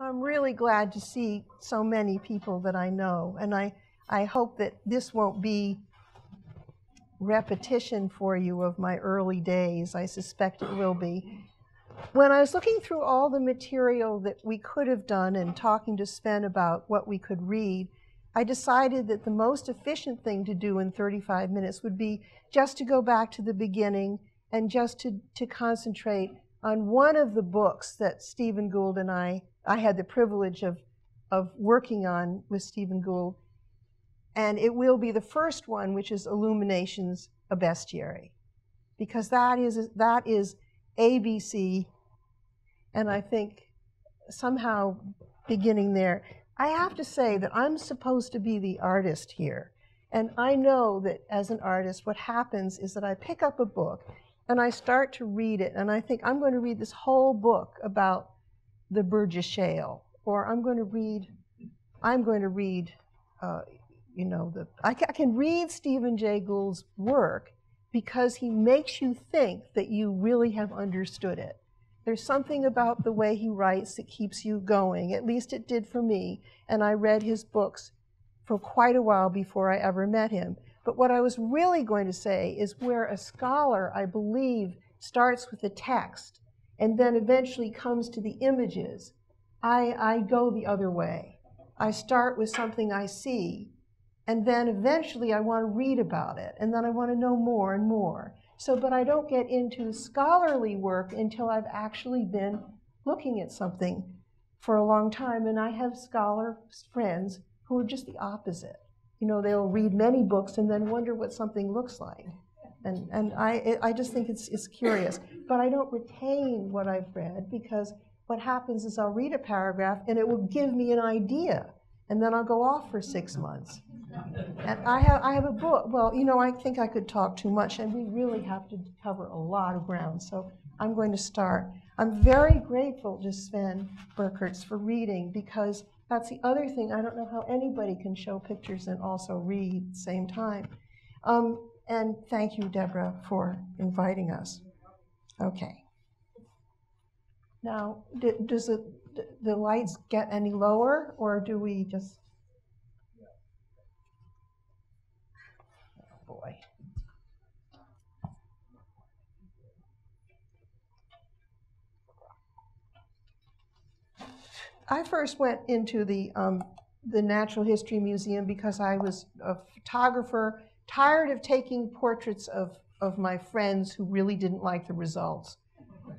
I'm really glad to see so many people that I know, and I, I hope that this won't be repetition for you of my early days. I suspect it will be. When I was looking through all the material that we could have done and talking to Sven about what we could read, I decided that the most efficient thing to do in 35 minutes would be just to go back to the beginning and just to, to concentrate on one of the books that Stephen Gould and I, I had the privilege of, of working on with Stephen Gould. And it will be the first one, which is Illuminations, a bestiary. Because that is, that is ABC, and I think somehow beginning there. I have to say that I'm supposed to be the artist here. And I know that as an artist, what happens is that I pick up a book and I start to read it, and I think I'm going to read this whole book about the Burgess Shale, or I'm going to read, I'm going to read, uh, you know, the I, I can read Stephen Jay Gould's work because he makes you think that you really have understood it. There's something about the way he writes that keeps you going. At least it did for me. And I read his books for quite a while before I ever met him. But what I was really going to say is where a scholar, I believe, starts with the text and then eventually comes to the images, I, I go the other way. I start with something I see, and then eventually I want to read about it, and then I want to know more and more. So, but I don't get into scholarly work until I've actually been looking at something for a long time. And I have scholar friends who are just the opposite. You know, they'll read many books and then wonder what something looks like. And, and I, I just think it's, it's curious. But I don't retain what I've read because what happens is I'll read a paragraph and it will give me an idea. And then I'll go off for six months. And I have, I have a book. Well, you know, I think I could talk too much, and we really have to cover a lot of ground. So I'm going to start. I'm very grateful to Sven Birkerts for reading because that's the other thing. I don't know how anybody can show pictures and also read at the same time. Um, and thank you, Deborah, for inviting us. Okay. Now, does it, the lights get any lower, or do we just boy. I first went into the, um, the Natural History Museum because I was a photographer, tired of taking portraits of, of my friends who really didn't like the results.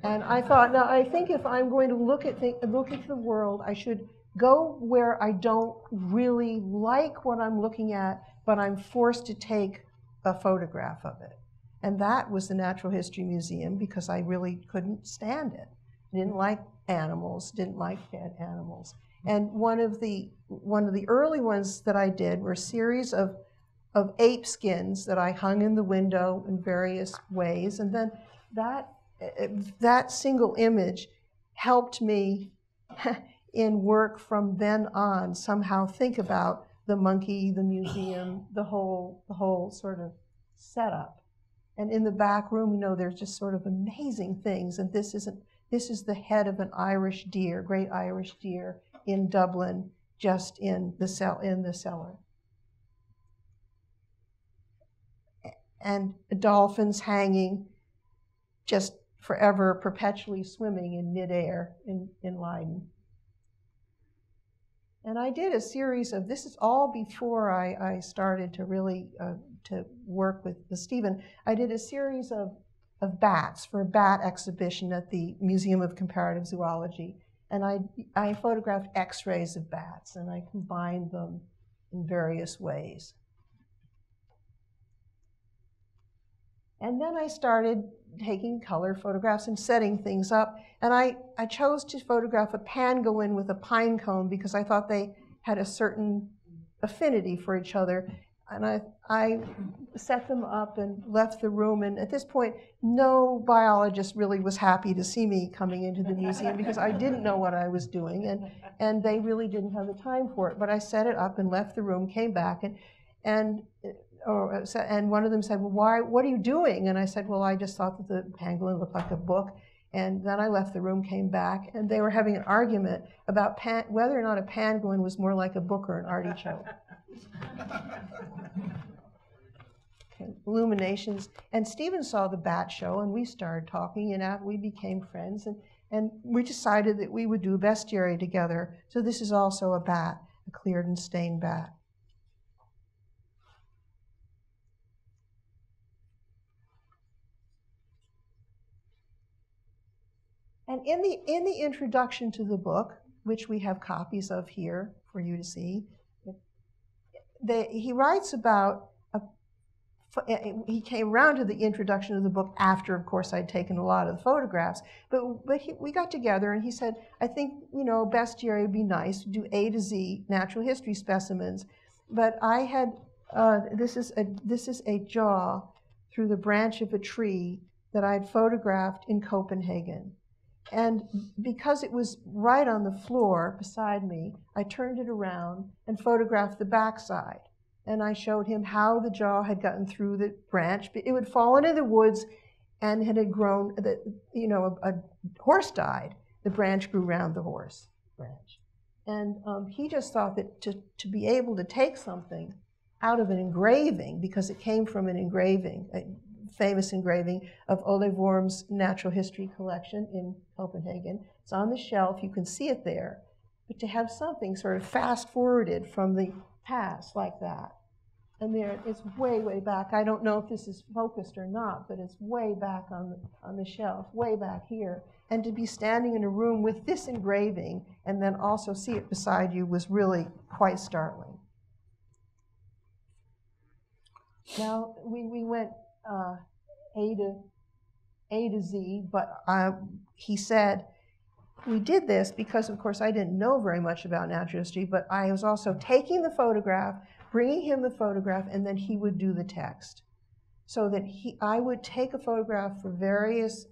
And I thought, now I think if I'm going to look at, th- look at the world, I should go where I don't really like what I'm looking at, but I'm forced to take a photograph of it. And that was the Natural History Museum because I really couldn't stand it. Didn't like animals, didn't like dead animals. And one of the one of the early ones that I did were a series of of ape skins that I hung in the window in various ways. And then that that single image helped me in work from then on somehow think about the monkey, the museum, the whole, the whole sort of setup. And in the back room, you know, there's just sort of amazing things. And this isn't, this is the head of an Irish deer, great Irish deer in Dublin, just in the cell, in the cellar. And dolphins hanging, just forever, perpetually swimming in midair in, in Leiden. And I did a series of, this is all before I, I started to really uh, to work with, with Stephen. I did a series of, of bats for a bat exhibition at the Museum of Comparative Zoology. And I, I photographed x-rays of bats and I combined them in various ways. And then I started taking color photographs and setting things up. And I, I chose to photograph a pangolin with a pine cone because I thought they had a certain affinity for each other. And I, I set them up and left the room. And at this point, no biologist really was happy to see me coming into the museum because I didn't know what I was doing. And, and they really didn't have the time for it. But I set it up and left the room, came back, and, and Oh, uh, or, and one of them said, well, why, what are you doing? And I said, well, I just thought that the pangolin looked like a book. And then I left the room, came back, and they were having an argument about pan, whether or not a pangolin was more like a book or an artichoke. okay, illuminations. And Stephen saw the bat show, and we started talking, and we became friends. And, and we decided that we would do bestiary together. So this is also a bat, a cleared and stained bat. And in the, in the introduction to the book, which we have copies of here for you to see, he writes about, a, he came around to the introduction of the book after, of course, I'd taken a lot of the photographs. But, but he, we got together and he said, I think, you know, best bestiary would be nice, to do A to Z natural history specimens. But I had, uh, this, is a, this is a jaw through the branch of a tree that I had photographed in Copenhagen. And because it was right on the floor beside me, I turned it around and photographed the backside. And I showed him how the jaw had gotten through the branch. It would fall into the woods and it had grown, the, you know, a, a horse died. The branch grew around the horse branch. And um, he just thought that to, to be able to take something out of an engraving, because it came from an engraving, famous engraving of Ole Worm's natural history collection in Copenhagen. It's on the shelf, you can see it there. But to have something sort of fast forwarded from the past like that, and there it's way, way back. I don't know if this is focused or not, but it's way back on the, on the shelf, way back here. And to be standing in a room with this engraving and then also see it beside you was really quite startling. Now, we, we went uh, A to A to Z, but uh, he said we did this because, of course, I didn't know very much about natural history, but I was also taking the photograph, bringing him the photograph, and then he would do the text. So that he, I would take a photograph for various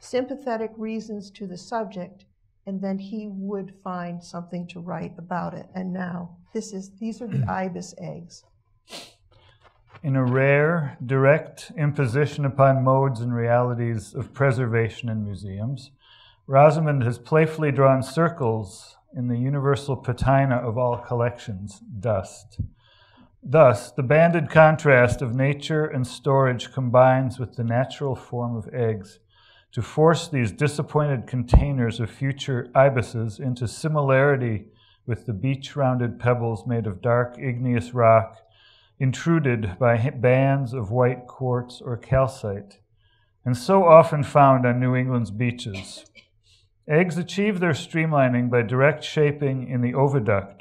sympathetic reasons to the subject, and then he would find something to write about it. And now, this is, these are the ibis eggs in a rare, direct imposition upon modes and realities of preservation in museums, Rosamond has playfully drawn circles in the universal patina of all collections, dust. Thus, the banded contrast of nature and storage combines with the natural form of eggs to force these disappointed containers of future ibises into similarity with the beach rounded pebbles made of dark igneous rock intruded by bands of white quartz or calcite, and so often found on New England's beaches. Eggs achieve their streamlining by direct shaping in the oviduct,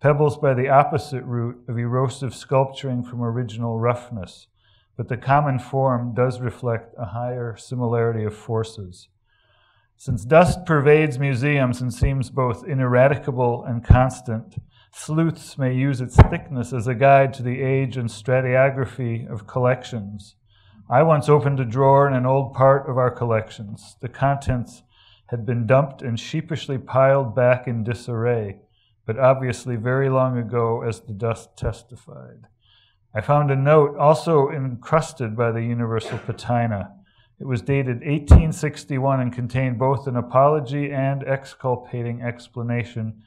pebbles by the opposite route of erosive sculpturing from original roughness, but the common form does reflect a higher similarity of forces. Since dust pervades museums and seems both ineradicable and constant, Sleuths may use its thickness as a guide to the age and stratigraphy of collections. I once opened a drawer in an old part of our collections. The contents had been dumped and sheepishly piled back in disarray, but obviously very long ago, as the dust testified. I found a note also encrusted by the universal patina. It was dated 1861 and contained both an apology and exculpating explanation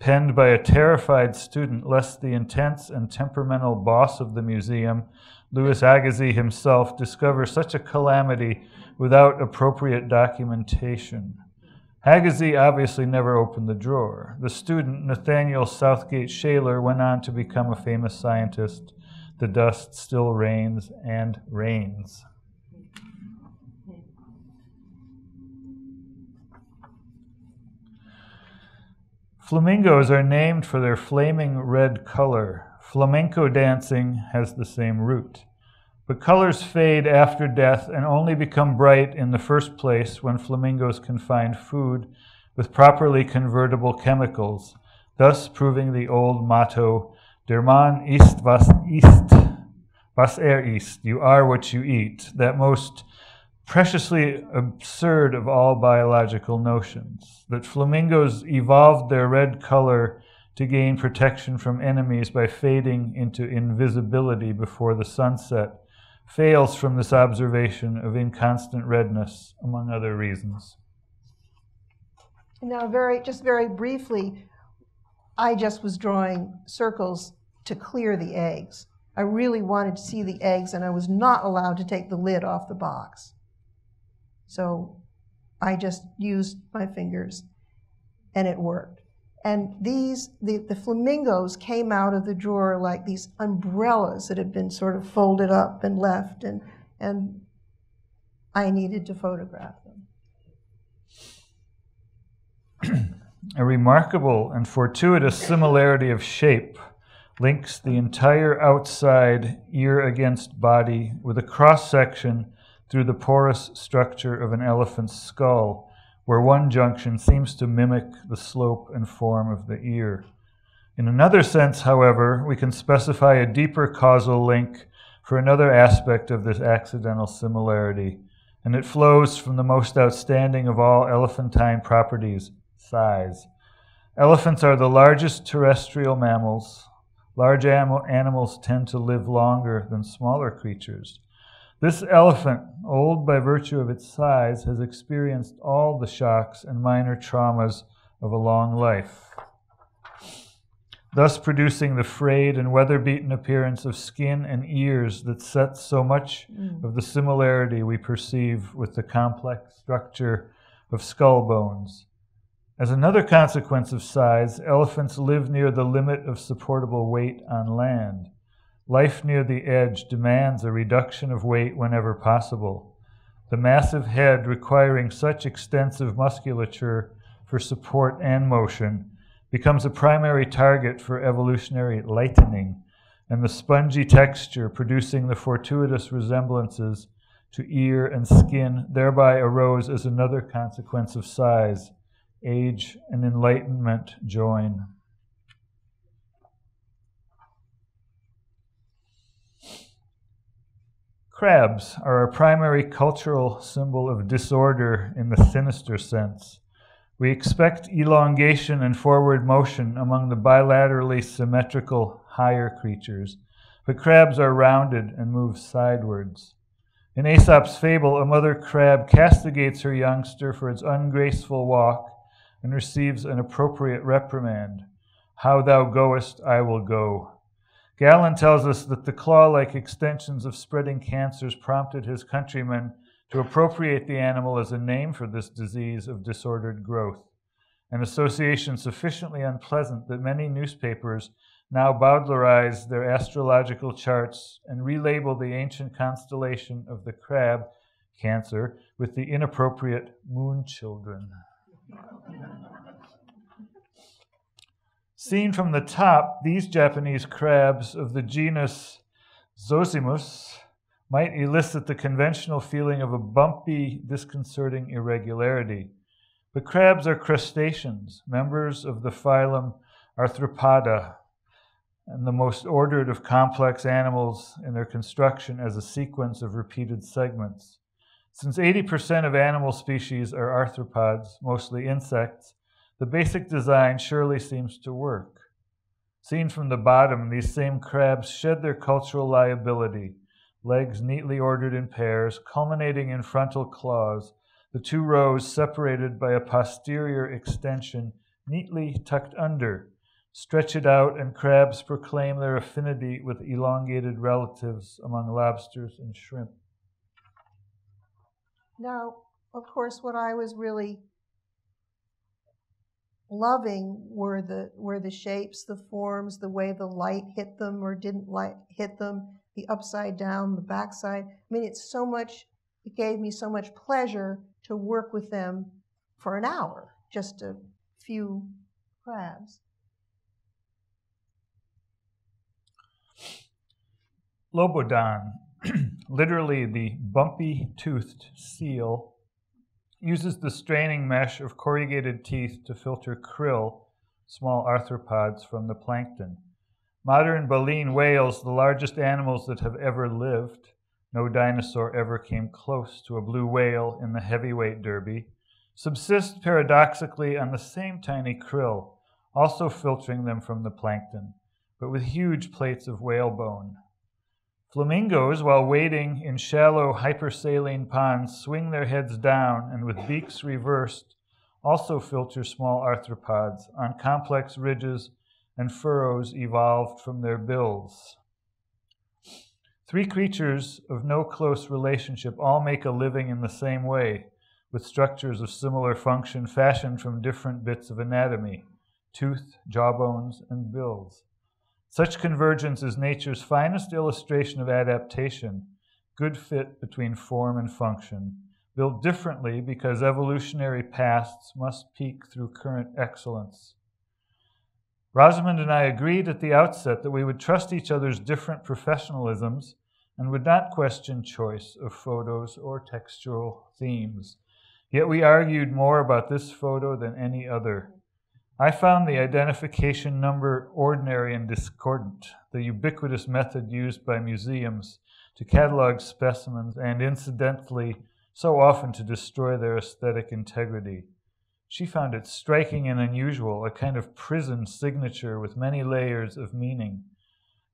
penned by a terrified student lest the intense and temperamental boss of the museum, Louis Agassiz himself, discover such a calamity without appropriate documentation. Agassiz obviously never opened the drawer. The student, Nathaniel Southgate Shaler, went on to become a famous scientist. The dust still rains and rains. Flamingos are named for their flaming red color. Flamenco dancing has the same root. But colors fade after death and only become bright in the first place when flamingos can find food with properly convertible chemicals, thus proving the old motto, Der Mann ist was ist, was er ist, you are what you eat, that most preciously absurd of all biological notions that flamingos evolved their red color to gain protection from enemies by fading into invisibility before the sunset, fails from this observation of inconstant redness, among other reasons. Now, very just very briefly, I just was drawing circles to clear the eggs. I really wanted to see the eggs, and I was not allowed to take the lid off the box. So I just used my fingers, and it worked. And these, the, the flamingos came out of the drawer like these umbrellas that had been sort of folded up and left, and, and I needed to photograph them. A remarkable and fortuitous similarity of shape links the entire outside ear against body with a cross section through the porous structure of an elephant's skull where one junction seems to mimic the slope and form of the ear. In another sense, however, we can specify a deeper causal link for another aspect of this accidental similarity, and it flows from the most outstanding of all elephantine properties, size. Elephants are the largest terrestrial mammals. Large animals tend to live longer than smaller creatures. This elephant, old by virtue of its size, has experienced all the shocks and minor traumas of a long life, thus producing the frayed and weather beaten appearance of skin and ears that sets so much mm. of the similarity we perceive with the complex structure of skull bones. As another consequence of size, elephants live near the limit of supportable weight on land. Life near the edge demands a reduction of weight whenever possible. The massive head, requiring such extensive musculature for support and motion, becomes a primary target for evolutionary lightening, and the spongy texture producing the fortuitous resemblances to ear and skin thereby arose as another consequence of size. Age and enlightenment join. Crabs are a primary cultural symbol of disorder in the sinister sense. We expect elongation and forward motion among the bilaterally symmetrical higher creatures, but crabs are rounded and move sidewards. In Aesop's fable, a mother crab castigates her youngster for its ungraceful walk and receives an appropriate reprimand. How thou goest, I will go. Galen tells us that the claw like extensions of spreading cancers prompted his countrymen to appropriate the animal as a name for this disease of disordered growth, an association sufficiently unpleasant that many newspapers now bowdlerize their astrological charts and relabel the ancient constellation of the crab, Cancer, with the inappropriate moon children. Seen from the top, these Japanese crabs of the genus Zosimus might elicit the conventional feeling of a bumpy, disconcerting irregularity. But crabs are crustaceans, members of the phylum Arthropoda, and the most ordered of complex animals in their construction as a sequence of repeated segments. Since 80% of animal species are arthropods, mostly insects, the basic design surely seems to work. Seen from the bottom, these same crabs shed their cultural liability, legs neatly ordered in pairs, culminating in frontal claws, the two rows separated by a posterior extension neatly tucked under. Stretch it out, and crabs proclaim their affinity with elongated relatives among lobsters and shrimp. Now, of course, what I was really loving were the were the shapes, the forms, the way the light hit them or didn't light hit them, the upside down, the backside. I mean, it's so much. It gave me so much pleasure to work with them for an hour, just a few crabs. Lobodon, literally the bumpy toothed seal uses the straining mesh of corrugated teeth to filter krill, small arthropods, from the plankton. Modern baleen whales, the largest animals that have ever lived, no dinosaur ever came close to a blue whale in the heavyweight derby, subsist paradoxically on the same tiny krill, also filtering them from the plankton, but with huge plates of whalebone. Flamingos, while wading in shallow hypersaline ponds, swing their heads down and with beaks reversed also filter small arthropods on complex ridges and furrows evolved from their bills. Three creatures of no close relationship all make a living in the same way, with structures of similar function fashioned from different bits of anatomy tooth, jawbones, and bills. Such convergence is nature's finest illustration of adaptation, good fit between form and function, built differently because evolutionary pasts must peek through current excellence. Rosamond and I agreed at the outset that we would trust each other's different professionalisms and would not question choice of photos or textual themes. Yet we argued more about this photo than any other. I found the identification number ordinary and discordant, the ubiquitous method used by museums to catalog specimens and incidentally so often to destroy their aesthetic integrity. She found it striking and unusual, a kind of prison signature with many layers of meaning.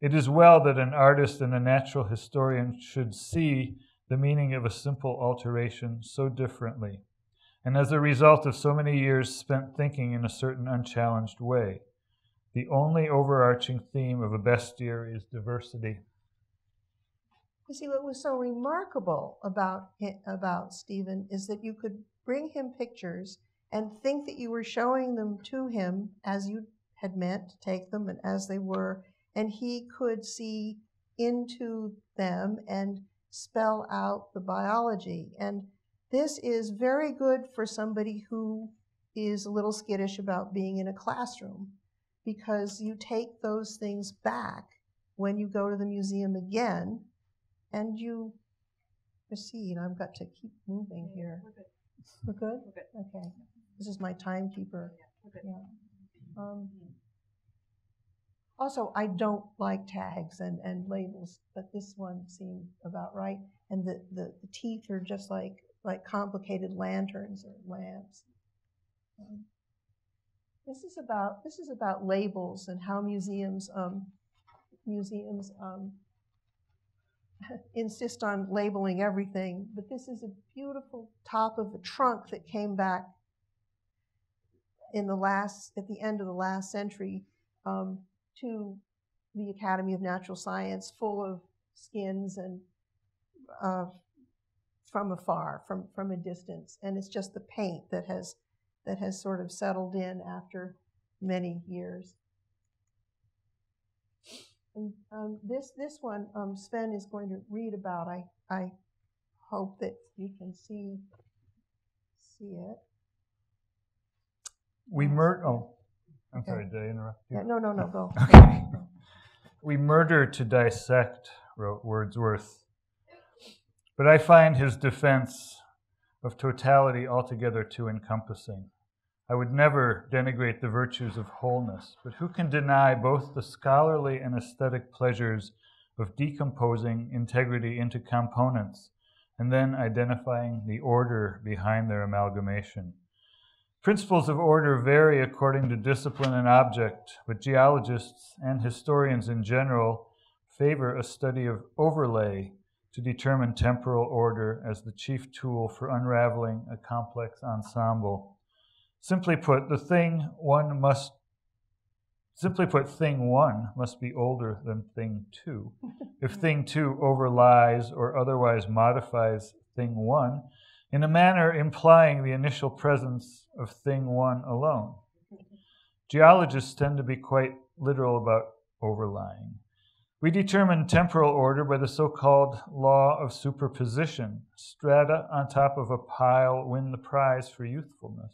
It is well that an artist and a natural historian should see the meaning of a simple alteration so differently, and as a result of so many years spent thinking in a certain unchallenged way. The only overarching theme of a bestiary is diversity. You see, what was so remarkable about about Stephen is that you could bring him pictures and think that you were showing them to him as you had meant to take them and as they were, and he could see into them and spell out the biology. And this is very good for somebody who is a little skittish about being in a classroom because you take those things back when you go to the museum again and you proceed. I've got to keep moving here. We're good? We're good? Okay. This is my timekeeper. Yeah. Um, also, I don't like tags and, and labels, but this one seemed about right. And the, the, the teeth are just like like complicated lanterns or lamps. Um, this is about this is about labels and how museums um, museums um, insist on labeling everything. But this is a beautiful top of a trunk that came back in the last at the end of the last century um, to the Academy of Natural Science, full of skins and uh, from afar, from from a distance, and it's just the paint that has that has sort of settled in after many years. And um, this this one um, Sven is going to read about. I I hope that you can see see it. We mur- oh, I'm okay. sorry, did I interrupt you? Yeah, no, no, no, go. Okay. we murder to dissect, wrote Wordsworth. But I find his defense of totality altogether too encompassing. I would never denigrate the virtues of wholeness, but who can deny both the scholarly and aesthetic pleasures of decomposing integrity into components and then identifying the order behind their amalgamation? Principles of order vary according to discipline and object, but geologists and historians in general favor a study of overlay to determine temporal order as the chief tool for unraveling a complex ensemble. Simply put, the thing one must Simply put, thing one must be older than thing two. If thing two overlies or otherwise modifies thing one, in a manner implying the initial presence of thing one alone. Geologists tend to be quite literal about overlying. We determine temporal order by the so called law of superposition. Strata on top of a pile win the prize for youthfulness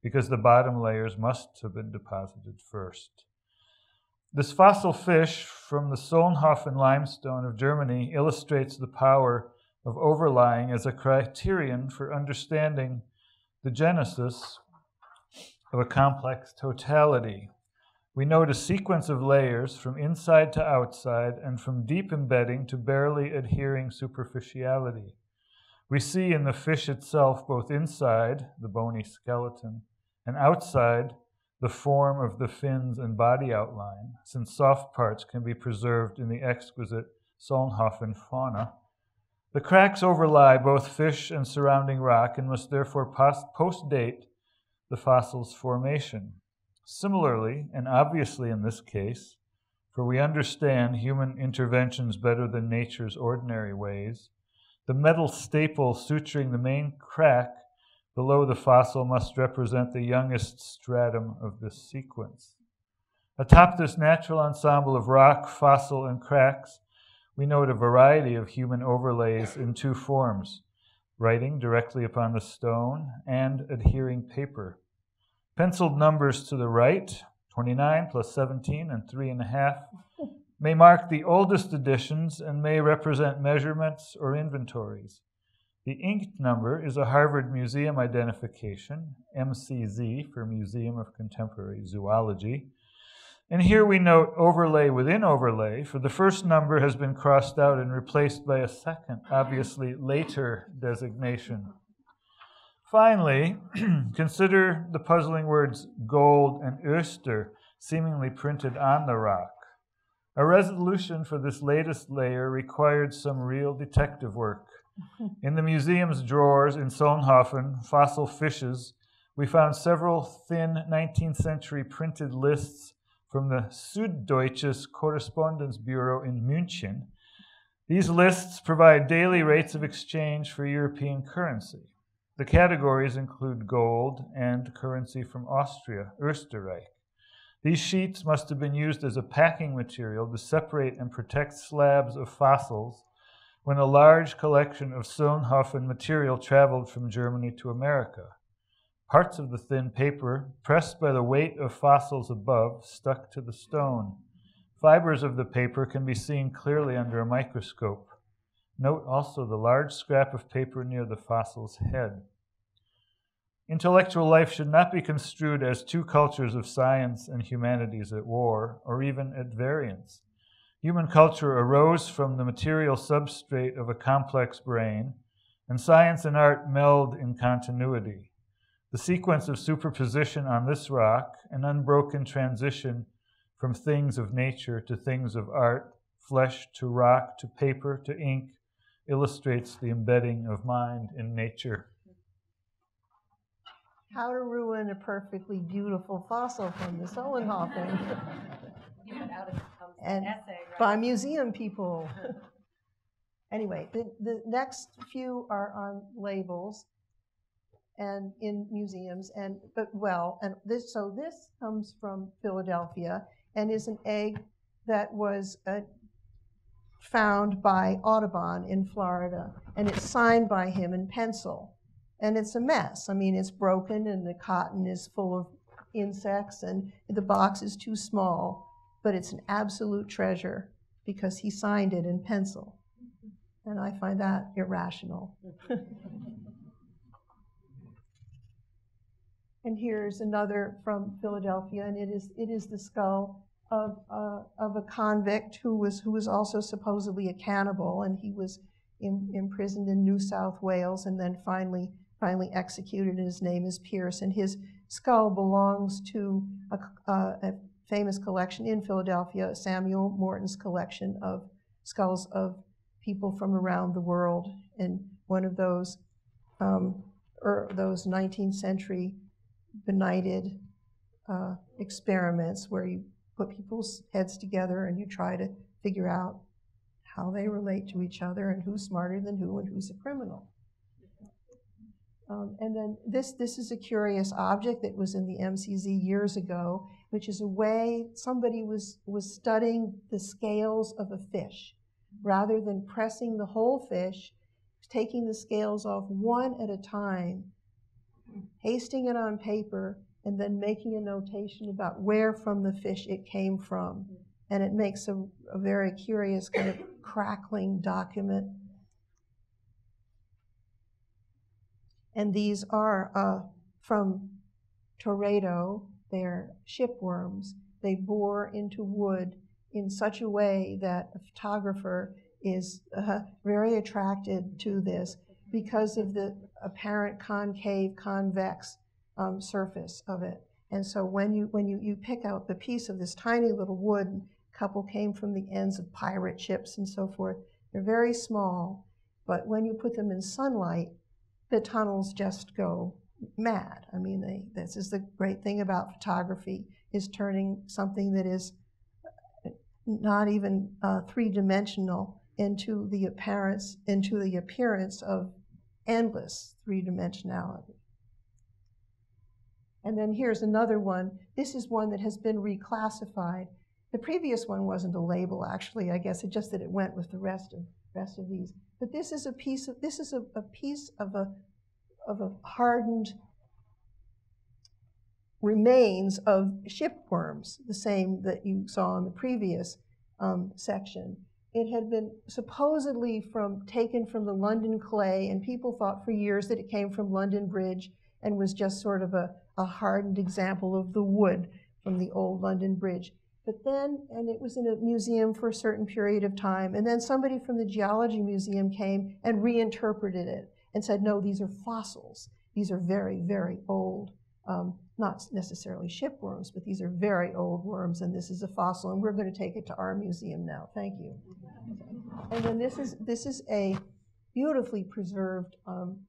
because the bottom layers must have been deposited first. This fossil fish from the Solnhofen limestone of Germany illustrates the power of overlying as a criterion for understanding the genesis of a complex totality. We note a sequence of layers from inside to outside and from deep embedding to barely adhering superficiality. We see in the fish itself, both inside, the bony skeleton, and outside, the form of the fins and body outline, since soft parts can be preserved in the exquisite Solnhofen fauna. The cracks overlie both fish and surrounding rock and must therefore post date the fossil's formation. Similarly, and obviously in this case, for we understand human interventions better than nature's ordinary ways, the metal staple suturing the main crack below the fossil must represent the youngest stratum of this sequence. Atop this natural ensemble of rock, fossil, and cracks, we note a variety of human overlays in two forms writing directly upon the stone and adhering paper. Penciled numbers to the right, 29 plus 17 and 3.5, may mark the oldest editions and may represent measurements or inventories. The inked number is a Harvard Museum identification, MCZ for Museum of Contemporary Zoology, and here we note overlay within overlay, for the first number has been crossed out and replaced by a second, obviously later designation. Finally, consider the puzzling words gold and Öster seemingly printed on the rock. A resolution for this latest layer required some real detective work. In the museum's drawers in Solnhofen, Fossil Fishes, we found several thin 19th century printed lists from the Süddeutsches Korrespondenzbüro in München. These lists provide daily rates of exchange for European currency. The categories include gold and currency from Austria, Österreich. These sheets must have been used as a packing material to separate and protect slabs of fossils when a large collection of Solnhofen material traveled from Germany to America. Parts of the thin paper, pressed by the weight of fossils above, stuck to the stone. Fibers of the paper can be seen clearly under a microscope. Note also the large scrap of paper near the fossil's head. Intellectual life should not be construed as two cultures of science and humanities at war, or even at variance. Human culture arose from the material substrate of a complex brain, and science and art meld in continuity. The sequence of superposition on this rock, an unbroken transition from things of nature to things of art, flesh to rock to paper to ink, illustrates the embedding of mind in nature. How to ruin a perfectly beautiful fossil from the Solnhofen. and essay, right? by museum people. anyway, the, the next few are on labels and in museums and but well and this so this comes from Philadelphia and is an egg that was uh, found by Audubon in Florida and it's signed by him in pencil and it's a mess. I mean it's broken and the cotton is full of insects and the box is too small but it's an absolute treasure because he signed it in pencil. And I find that irrational. And here's another from Philadelphia, and it is, it is the skull of, uh, of a convict who was, who was also supposedly a cannibal, and he was in, imprisoned in New South Wales and then finally, finally executed. And his name is Pierce, and his skull belongs to a, uh, a famous collection in Philadelphia, Samuel Morton's collection of skulls of people from around the world. And one of those, um, er, those 19th century benighted uh, experiments where you put people's heads together and you try to figure out how they relate to each other and who's smarter than who and who's a criminal. Um, and then this, this is a curious object that was in the MCZ years ago, which is a way somebody was, was studying the scales of a fish. Rather than pressing the whole fish, taking the scales off one at a time pasting it on paper, and then making a notation about where from the fish it came from. And it makes a, a very curious kind of crackling document. And these are uh, from Teredo, they're shipworms. They bore into wood in such a way that a photographer is uh, very attracted to this because of the apparent concave, convex um, surface of it. And so when you when you, you pick out the piece of this tiny little wood, A couple came from the ends of pirate ships and so forth. They're very small, but when you put them in sunlight, the tunnels just go mad. I mean, they, this is the great thing about photography is turning something that is not even uh, three-dimensional into the appearance into the appearance of endless three-dimensionality. And then here's another one. This is one that has been reclassified. The previous one wasn't a label, actually. I guess it just that it went with the rest of rest of these. But this is a piece of this is a, a piece of a of a hardened remains of shipworms, the same that you saw in the previous um, section. It had been supposedly from taken from the London clay, and people thought for years that it came from London Bridge and was just sort of a, a hardened example of the wood from the old London Bridge. But then, and it was in a museum for a certain period of time, and then somebody from the Geology Museum came and reinterpreted it and said, no, these are fossils. These are very, very old. Um, not necessarily shipworms, but these are very old worms, and this is a fossil, and we're going to take it to our museum now. Thank you. And then this is this is a beautifully preserved um,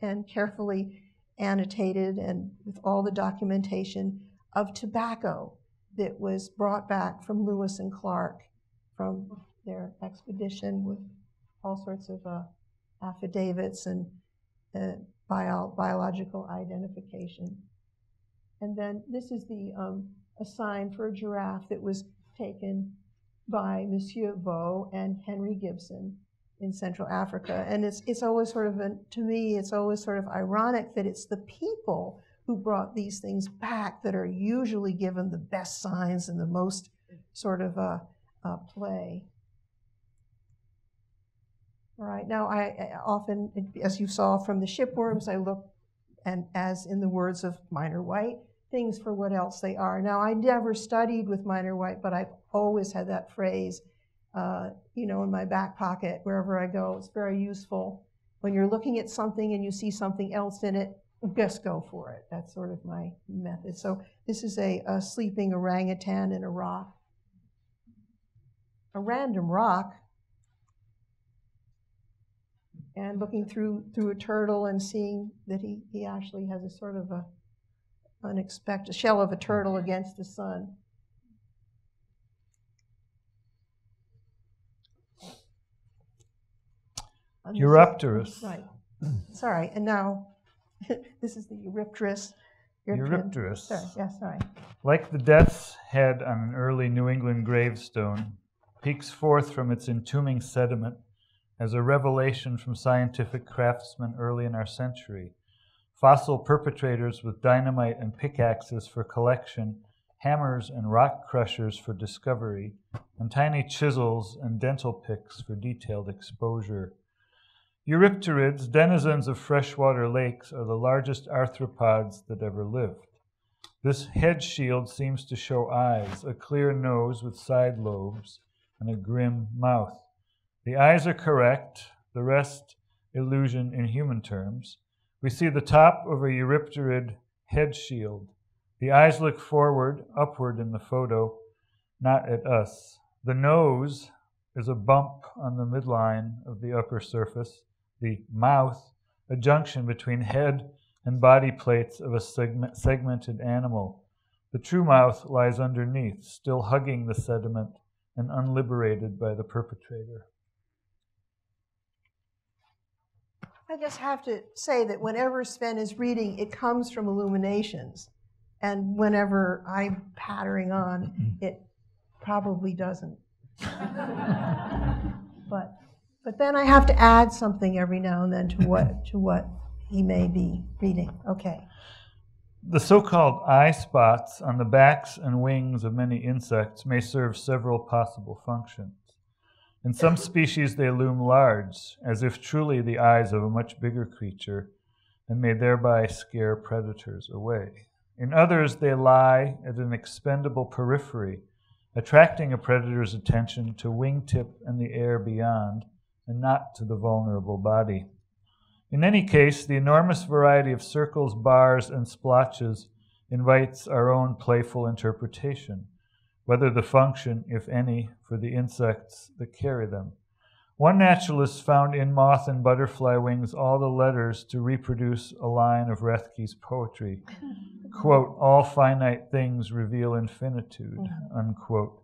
and carefully annotated and with all the documentation of tobacco that was brought back from Lewis and Clark from their expedition with all sorts of uh, affidavits and uh, bio- biological identification. And then this is the um, a sign for a giraffe that was taken by Monsieur Vaux and Henry Gibson in Central Africa. And it's, it's always sort of, to me, it's always sort of ironic that it's the people who brought these things back that are usually given the best signs and the most sort of uh, uh, play. All right, now I, I often, as you saw from the shipworms, I look, and as in the words of Minor White, things for what else they are. Now, I never studied with Minor White, but I've always had that phrase, uh, you know, in my back pocket wherever I go. It's very useful. When you're looking at something and you see something else in it, just go for it. That's sort of my method. So this is a, a sleeping orangutan in a rock. A random rock and looking through through a turtle and seeing that he, he actually has a sort of a unexpected shell of a turtle against the sun. Eurypterus. Right. Sorry. And now this is the Eurypterus. Eurypterus. Sorry. Yeah, sorry. Like the death's head on an early New England gravestone, peeks forth from its entombing sediment as a revelation from scientific craftsmen early in our century. Fossil perpetrators with dynamite and pickaxes for collection, hammers and rock crushers for discovery, and tiny chisels and dental picks for detailed exposure. Eurypterids, denizens of freshwater lakes, are the largest arthropods that ever lived. This head shield seems to show eyes, a clear nose with side lobes, and a grim mouth. The eyes are correct, the rest illusion in human terms. We see the top of a Eurypterid head shield. The eyes look forward, upward in the photo, not at us. The nose is a bump on the midline of the upper surface. The mouth, a junction between head and body plates of a segment, segmented animal. The true mouth lies underneath, still hugging the sediment and unliberated by the perpetrator. I just have to say that whenever Sven is reading, it comes from Illuminations. And whenever I'm pattering on, mm-hmm. it probably doesn't. but, but then I have to add something every now and then to what, to what he may be reading. Okay. The so called eye spots on the backs and wings of many insects may serve several possible functions. In some species, they loom large, as if truly the eyes of a much bigger creature, and may thereby scare predators away. In others, they lie at an expendable periphery, attracting a predator's attention to wingtip and the air beyond, and not to the vulnerable body. In any case, the enormous variety of circles, bars, and splotches invites our own playful interpretation. whether the function, if any, for the insects that carry them. One naturalist found in moth and butterfly wings all the letters to reproduce a line of Roethke's poetry. Quote, all finite things reveal infinitude, mm-hmm. unquote.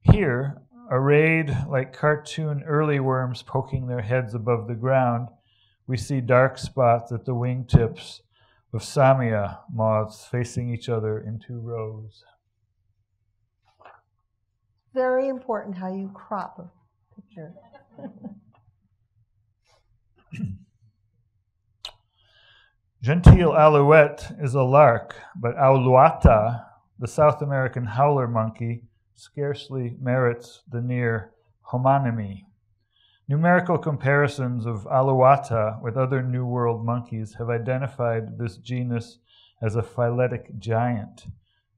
Here, arrayed like cartoon early worms poking their heads above the ground, we see dark spots at the wingtips of Samia moths facing each other in two rows. Very important how you crop a picture. Gentile alouette is a lark, but alouatta, the South American howler monkey, scarcely merits the near homonymy. Numerical comparisons of Alouatta with other New World monkeys have identified this genus as a phyletic giant,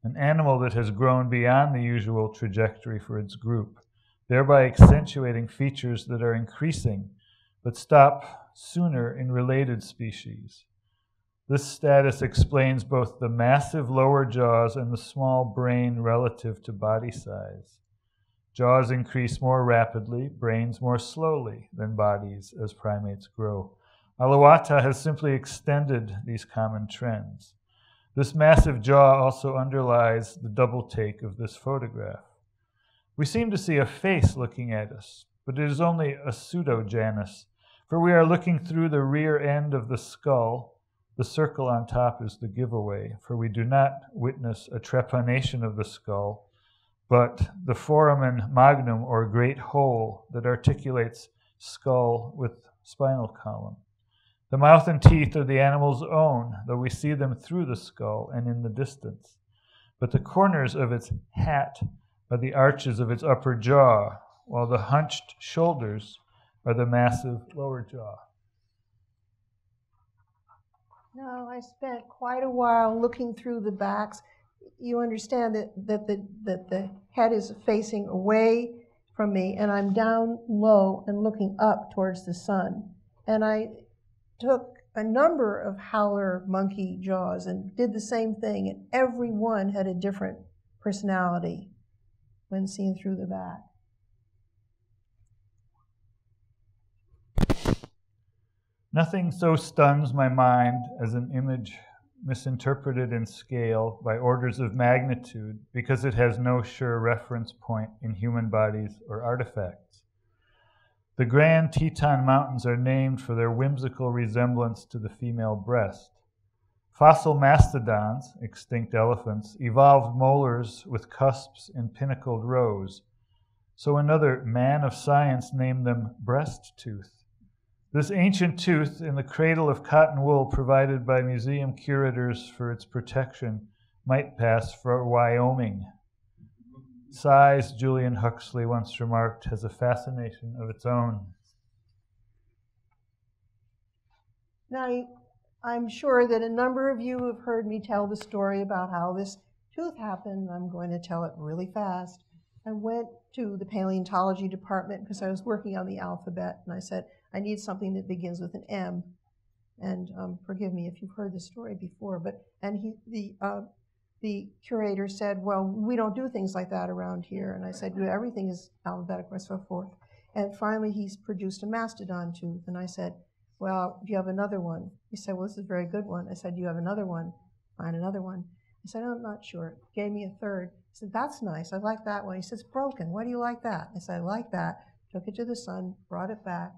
an animal that has grown beyond the usual trajectory for its group, thereby accentuating features that are increasing but stop sooner in related species. This status explains both the massive lower jaws and the small brain relative to body size. Jaws increase more rapidly, brains more slowly than bodies as primates grow. Alouatta has simply extended these common trends. This massive jaw also underlies the double take of this photograph. We seem to see a face looking at us, but it is only a pseudo Janus, for we are looking through the rear end of the skull the circle on top is the giveaway, for we do not witness a trepanation of the skull, but the foramen magnum, or great hole, that articulates skull with spinal column. The mouth and teeth are the animal's own, though we see them through the skull and in the distance. But the corners of its hat are the arches of its upper jaw, while the hunched shoulders are the massive lower jaw. No, I spent quite a while looking through the backs. You understand that, that, the, that the head is facing away from me, and I'm down low and looking up towards the sun. And I took a number of howler monkey jaws and did the same thing, and every one had a different personality when seen through the back. Nothing so stuns my mind as an image misinterpreted in scale by orders of magnitude because it has no sure reference point in human bodies or artifacts. The Grand Teton Mountains are named for their whimsical resemblance to the female breast. Fossil mastodons, extinct elephants, evolved molars with cusps in pinnacled rows. So another man of science named them breast tooth. This ancient tooth in the cradle of cotton wool provided by museum curators for its protection might pass for Wyoming. Size, Julian Huxley once remarked, has a fascination of its own. Now, I'm sure that a number of you have heard me tell the story about how this tooth happened. I'm going to tell it really fast. I went to the paleontology department because I was working on the alphabet, and I said, I need something that begins with an M. And um, forgive me if you've heard this story before, but and he the uh, the curator said, well, we don't do things like that around here. And I said, everything is alphabetical and so forth. And finally, he's produced a mastodon tooth, and I said, well, do you have another one? He said, well, this is a very good one. I said, do you have another one? Find another one. He said, I'm not sure. Gave me a third. I said, that's nice. I like that one. He says, broken. Why do you like that? I said, I like that. Took it to the sun, brought it back.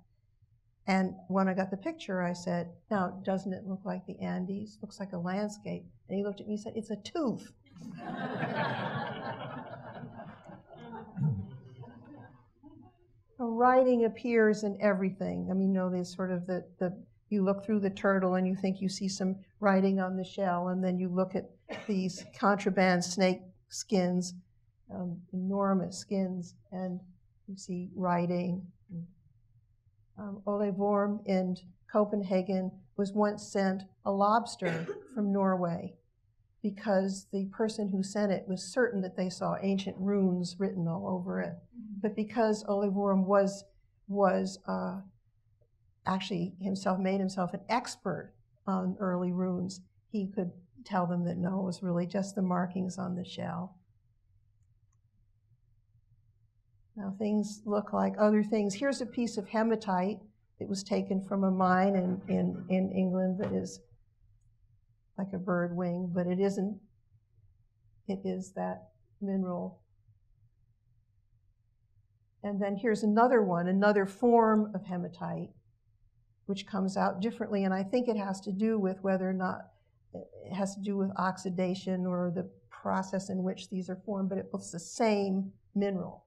And when I got the picture, I said, Now, doesn't it look like the Andes? Looks like a landscape. And he looked at me and said, It's a tooth. Writing appears in everything. I mean, you know, there's sort of the, the you look through the turtle and you think you see some writing on the shell, and then you look at these contraband snake skins, um, enormous skins, and you see writing um, Ole Worm in Copenhagen was once sent a lobster from Norway because the person who sent it was certain that they saw ancient runes written all over it. Mm-hmm. But because Ole Worm was was uh, actually himself made himself an expert on early runes, he could tell them that no, it was really just the markings on the shell. Now things look like other things. Here's a piece of hematite that was taken from a mine in, in, in England that is like a bird wing, but it isn't. It is that mineral. And then here's another one, another form of hematite, which comes out differently. And I think it has to do with whether or not it has to do with oxidation or the process in which these are formed, but it's the same mineral.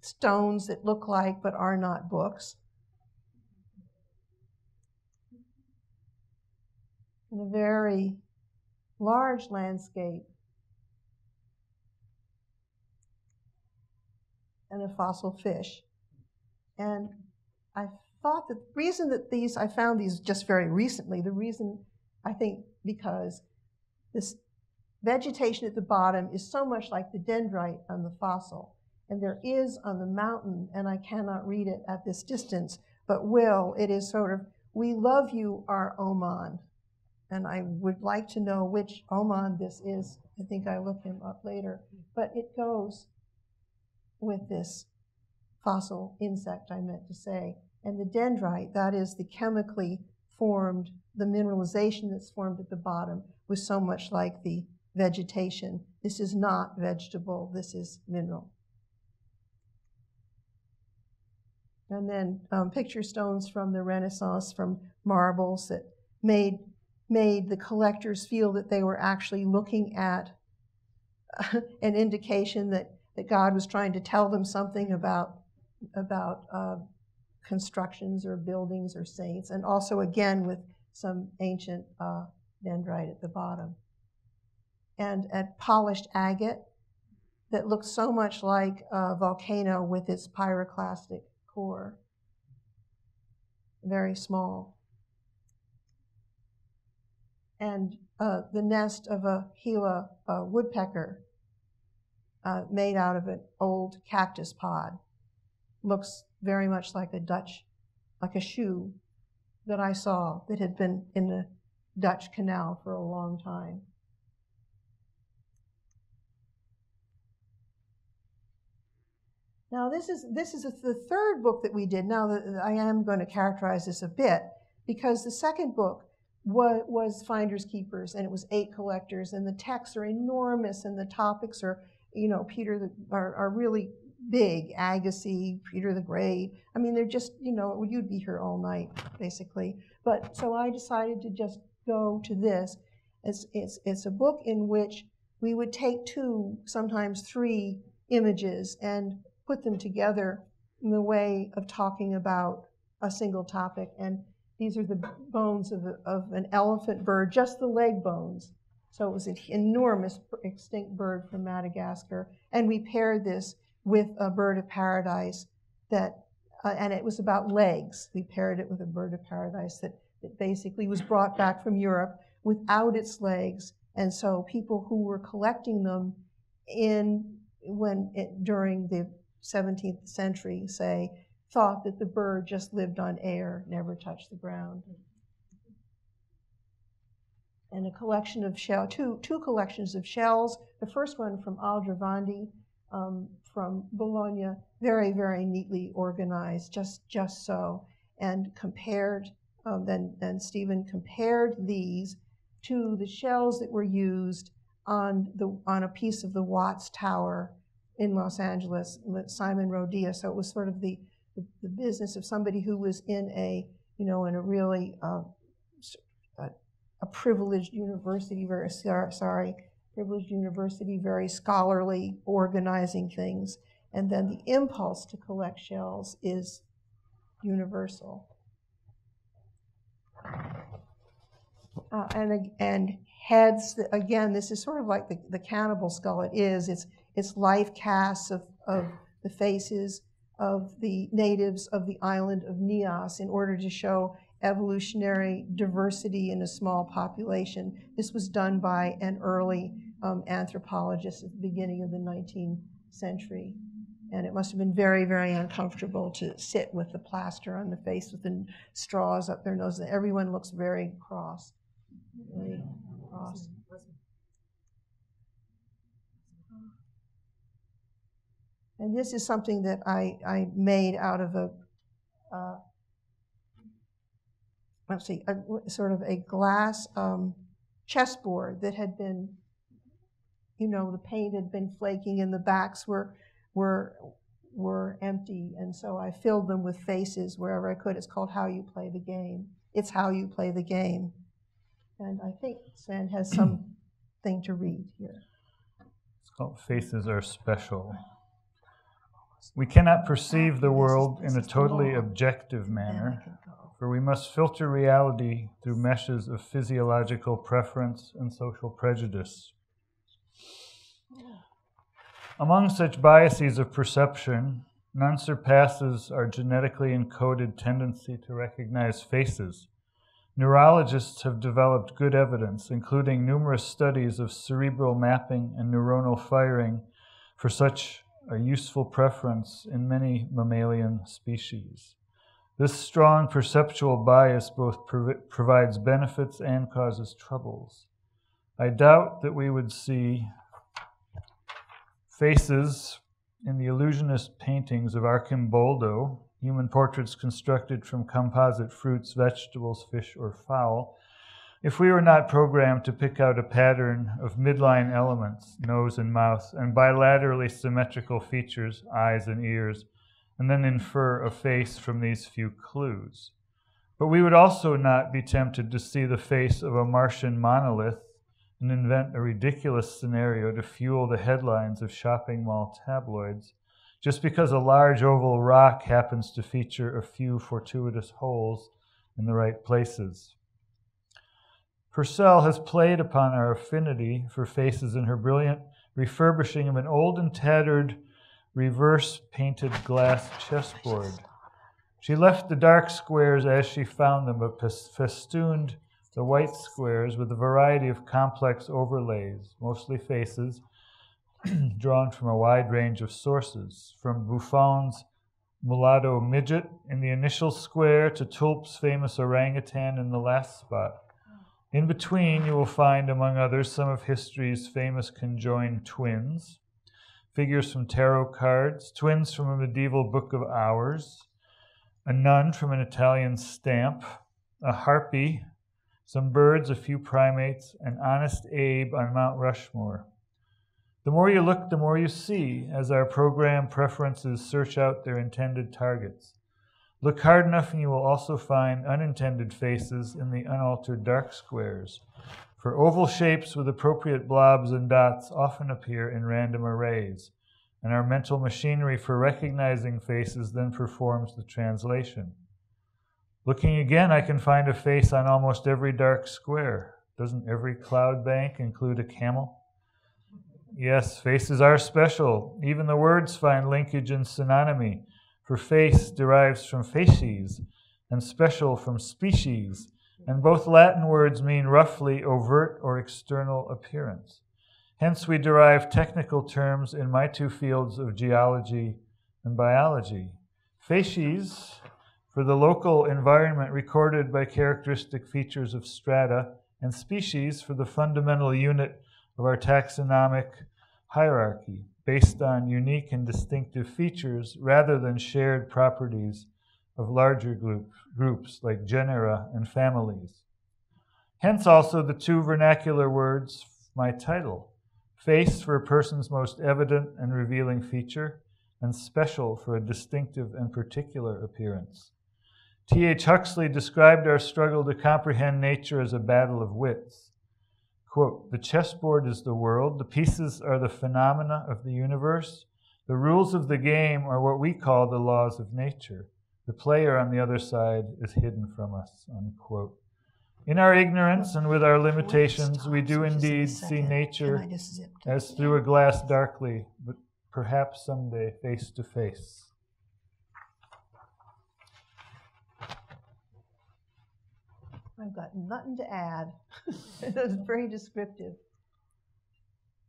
Stones that look like but are not books. In a very large landscape and a fossil fish. And I thought that the reason that these, I found these just very recently, the reason I think because this vegetation at the bottom is so much like the dendrite on the fossil. And there is on the mountain, and I cannot read it at this distance, but will, it is sort of, we love you, our Oman. And I would like to know which Oman this is. I think I look him up later. But it goes with this fossil insect, I meant to say. And the dendrite, that is the chemically formed, the mineralization that's formed at the bottom, was so much like the vegetation. This is not vegetable, this is mineral. And then um, picture stones from the Renaissance, from marbles that made, made the collectors feel that they were actually looking at an indication that, that God was trying to tell them something about, about uh, constructions or buildings or saints, and also again with some ancient uh, dendrite at the bottom. And at polished agate that looks so much like a volcano with its pyroclastic core. Very small. And uh, the nest of a Gila uh, woodpecker uh, made out of an old cactus pod looks very much like a Dutch, like a shoe that I saw that had been in the Dutch canal for a long time. Now this is this is the third book that we did. Now I am going to characterize this a bit because the second book was, was Finders Keepers and it was eight collectors and the texts are enormous and the topics are you know Peter the, are, are really big, Agassiz, Peter the Great. I mean, they're just, you know, you'd be here all night, basically. But so I decided to just go to this. It's, it's, it's a book in which we would take two, sometimes three images and put them together in the way of talking about a single topic. And these are the bones of, of an elephant bird, just the leg bones. So it was an enormous extinct bird from Madagascar. And we paired this with a bird of paradise that, uh, and it was about legs. We paired it with a bird of paradise that, that basically was brought back from Europe without its legs. And so people who were collecting them in when it, during the 17th century, say, thought that the bird just lived on air, never touched the ground. And a collection of shell, two, two collections of shells. The first one from Aldrovandi, um, from Bologna, very, very neatly organized, just, just so, and compared, um, then, then Stephen compared these to the shells that were used on, the, on a piece of the Watts Tower in Los Angeles Simon Rodia. So it was sort of the, the, the business of somebody who was in a, you know, in a really uh, a, a privileged university, very sorry, privileged university, very scholarly, organizing things. And then the impulse to collect shells is universal. Uh, and, and heads, again, this is sort of like the, the cannibal skull. It is. It's, it's life casts of, of the faces of the natives of the island of Nias in order to show evolutionary diversity in a small population. This was done by an early um, anthropologists at the beginning of the 19th century. And it must have been very, very uncomfortable to sit with the plaster on the face with the straws up their nose. Everyone looks very cross. Very cross. And this is something that I, I made out of a, uh, let's see, a, sort of a glass um, chessboard that had been you know, the paint had been flaking and the backs were, were, were empty. And so I filled them with faces wherever I could. It's called How You Play the Game. It's How You Play the Game. And I think Sven has something to read here. It's called Faces Are Special. We cannot perceive the world in a totally objective manner, for we must filter reality through meshes of physiological preference and social prejudice. Among such biases of perception, none surpasses our genetically encoded tendency to recognize faces. Neurologists have developed good evidence, including numerous studies of cerebral mapping and neuronal firing, for such a useful preference in many mammalian species. This strong perceptual bias both prov- provides benefits and causes troubles. I doubt that we would see faces in the illusionist paintings of Arcimboldo, human portraits constructed from composite fruits, vegetables, fish, or fowl, if we were not programmed to pick out a pattern of midline elements, nose and mouth, and bilaterally symmetrical features, eyes and ears, and then infer a face from these few clues. But we would also not be tempted to see the face of a Martian monolith and invent a ridiculous scenario to fuel the headlines of shopping mall tabloids, just because a large oval rock happens to feature a few fortuitous holes in the right places. Purcell has played upon our affinity for faces in her brilliant refurbishing of an old and tattered reverse painted glass chessboard. She left the dark squares as she found them, but festooned the white squares with a variety of complex overlays, mostly faces, drawn from a wide range of sources, from Buffon's mulatto midget in the initial square to Tulp's famous orangutan in the last spot. In between, you will find, among others, some of history's famous conjoined twins, figures from tarot cards, twins from a medieval book of hours, a nun from an Italian stamp, a harpy, some birds, a few primates, and Honest Abe on Mount Rushmore. The more you look, the more you see, as our program preferences search out their intended targets. Look hard enough and you will also find unintended faces in the unaltered dark squares, for oval shapes with appropriate blobs and dots often appear in random arrays, and our mental machinery for recognizing faces then performs the translation. Looking again, I can find a face on almost every dark square. Doesn't every cloud bank include a camel? Yes, faces are special. Even the words find linkage and synonymy for face derives from facies and special from species, and both Latin words mean roughly overt or external appearance. Hence, we derive technical terms in my two fields of geology and biology. Facies, for the local environment recorded by characteristic features of strata, and species for the fundamental unit of our taxonomic hierarchy based on unique and distinctive features rather than shared properties of larger group, groups like genera and families. Hence, also the two vernacular words, my title face for a person's most evident and revealing feature, and special for a distinctive and particular appearance. T.H. Huxley described our struggle to comprehend nature as a battle of wits. Quote, the chessboard is the world, the pieces are the phenomena of the universe, the rules of the game are what we call the laws of nature. The player on the other side is hidden from us, unquote. In our ignorance and with our limitations, we do indeed see nature as through a glass darkly, but perhaps someday face to face. I've got nothing to add. it was very descriptive.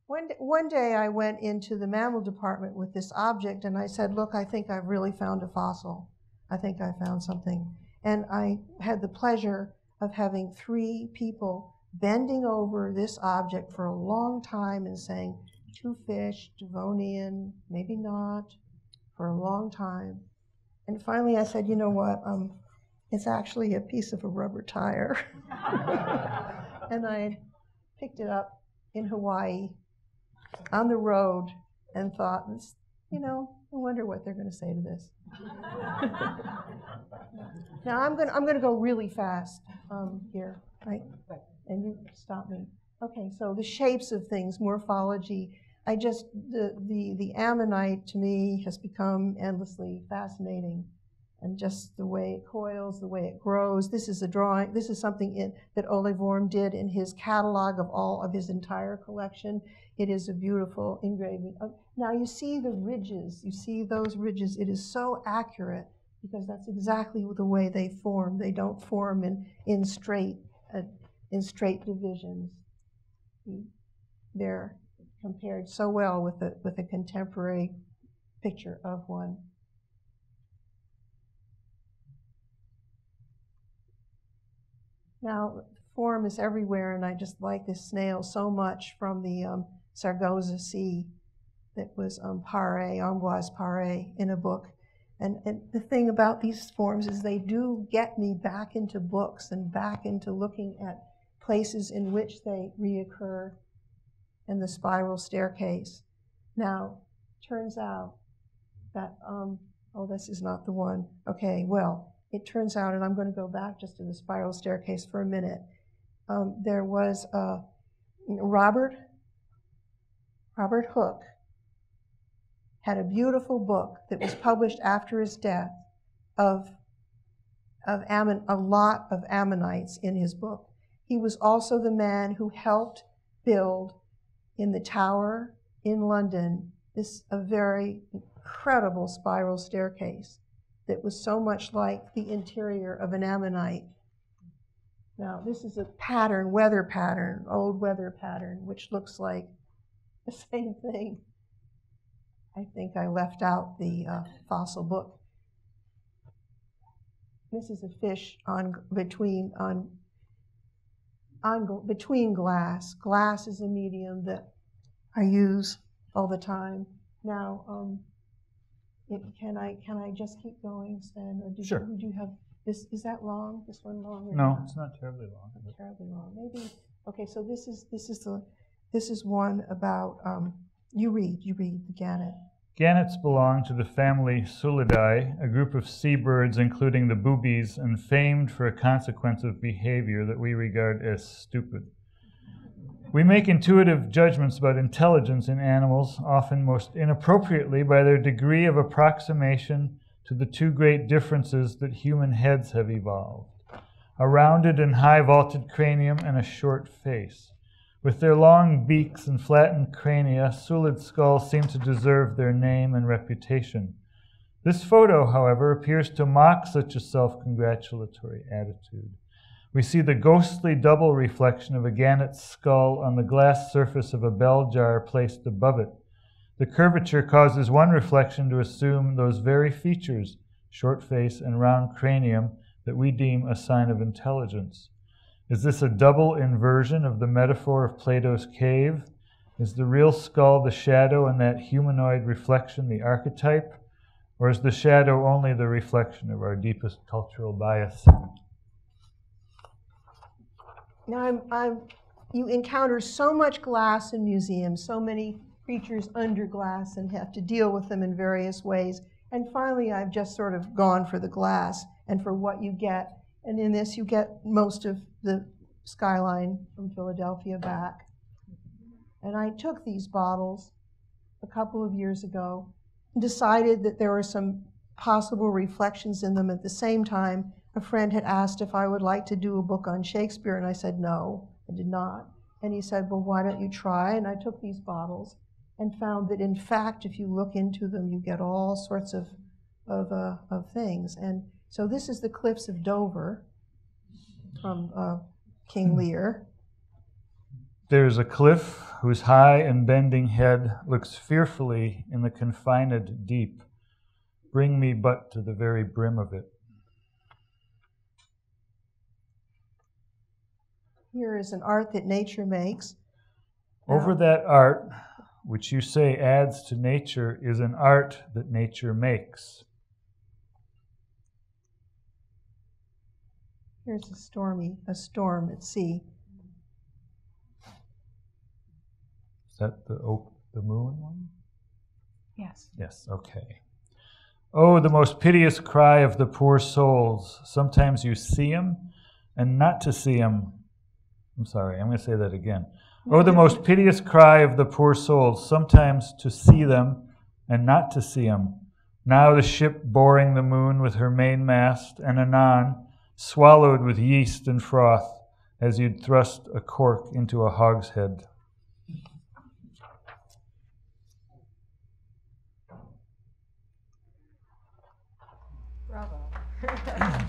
One, one day I went into the mammal department with this object and I said, Look, I think I've really found a fossil. I think I found something. And I had the pleasure of having three people bending over this object for a long time and saying, two fish, Devonian, maybe not, for a long time. And finally I said, you know what? Um, it's actually a piece of a rubber tire. and I picked it up in Hawaii on the road and thought, you know, I wonder what they're going to say to this. now I'm going to, I'm going to go really fast um, here, right? And you stop me. Okay, so the shapes of things, morphology. I just the the the ammonite to me has become endlessly fascinating, and just the way it coils, the way it grows. This is a drawing. This is something in, that Ole did in his catalog of all of his entire collection. It is a beautiful engraving. Now you see the ridges. You see those ridges. It is so accurate because that's exactly the way they form. They don't form in in straight uh, in straight divisions. They're compared so well with a with a contemporary picture of one. Now, form is everywhere, and I just like this snail so much from the um, Sargasso Sea that was um, Paré, Ambroise Paré, in a book. And, and the thing about these forms is they do get me back into books and back into looking at places in which they reoccur in the spiral staircase. Now, turns out that, um, oh, this is not the one. Okay, well, it turns out, and I'm going to go back just to the spiral staircase for a minute. Um, there was Robert Robert Hooke had a beautiful book that was published after his death of of Ammon, a lot of Ammonites in his book. He was also the man who helped build in the tower in London this a very incredible spiral staircase that was so much like the interior of an ammonite. Now, this is a pattern, weather pattern, old weather pattern, which looks like the same thing. I think I left out the uh, fossil book. This is a fish on between on on between glass. Glass is a medium that I use all the time. Now, um, it, can I can I just keep going, Sven, or did sure. you, you have this? Is that long? This one long? no, not? it's not terribly long. Not terribly long. Maybe. Okay, so this is this is the this is one about um, you read you read the gannet. Gannets belong to the family Sulidae, a group of seabirds including the boobies and famed for a consequence of behavior that we regard as stupid. We make intuitive judgments about intelligence in animals, often most inappropriately by their degree of approximation to the two great differences that human heads have evolved a rounded and high vaulted cranium and a short face. With their long beaks and flattened crania, sulid skulls seem to deserve their name and reputation. This photo, however, appears to mock such a self congratulatory attitude. We see the ghostly double reflection of a gannet's skull on the glass surface of a bell jar placed above it. The curvature causes one reflection to assume those very features, short face and round cranium, that we deem a sign of intelligence. Is this a double inversion of the metaphor of Plato's cave? Is the real skull the shadow and that humanoid reflection the archetype? Or is the shadow only the reflection of our deepest cultural bias? Now, I'm, I'm, you encounter so much glass in museums, so many creatures under glass, and have to deal with them in various ways. And finally, I've just sort of gone for the glass and for what you get. And in this, you get most of the skyline from Philadelphia back. And I took these bottles a couple of years ago and decided that there were some possible reflections in them at the same time a friend had asked if I would like to do a book on Shakespeare, and I said no, I did not. And he said, Well, why don't you try? And I took these bottles and found that, in fact, if you look into them, you get all sorts of, of, uh, of things. And so this is the Cliffs of Dover from uh, King hmm. Lear. There's a cliff whose high and bending head looks fearfully in the confined deep. Bring me but to the very brim of it. Here is an art that nature makes. Over that art which you say adds to nature, is an art that nature makes. Here's a stormy, a storm at sea. Is that the oak, the moon one? Yes. Yes, okay. Oh, the most piteous cry of the poor souls. Sometimes you see them and not to see them. I'm sorry, I'm going to say that again. Oh, the most piteous cry of the poor souls, sometimes to see them and not to see them. Now the ship boring the moon with her mainmast, and anon swallowed with yeast and froth, as you'd thrust a cork into a hogshead. Bravo.